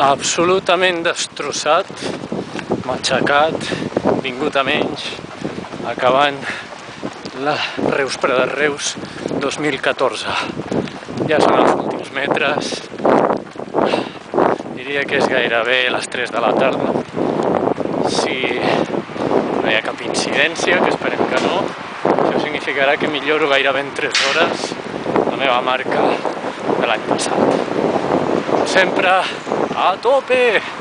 absolutament destrossat, matxacat, vingut a menys, acabant la Reus Prada Reus 2014. Ja són els últims metres, diria que és gairebé les 3 de la tarda. Si no hi ha cap incidència, que esperem que no, això significarà que milloro gairebé en 3 hores la meva marca de l'any passat. Com sempre, a tope!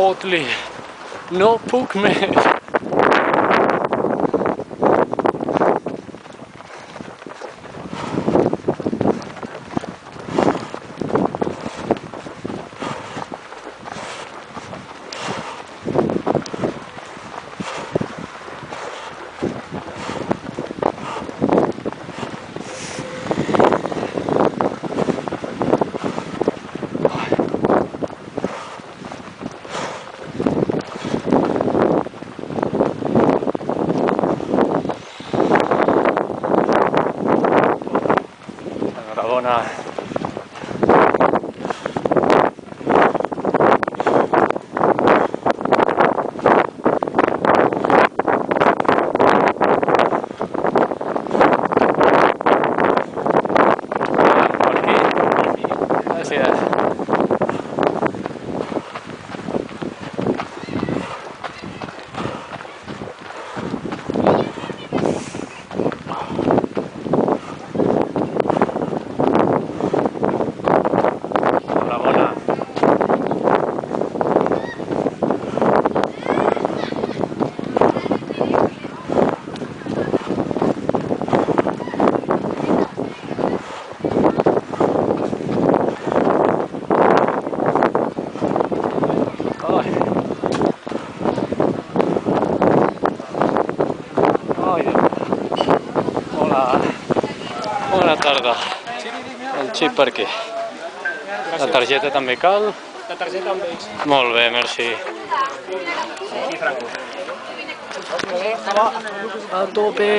totally. No poke me see that. Bona tarda. El xip per aquí. La targeta també cal? La targeta amb ells. Molt bé, merci. A tope!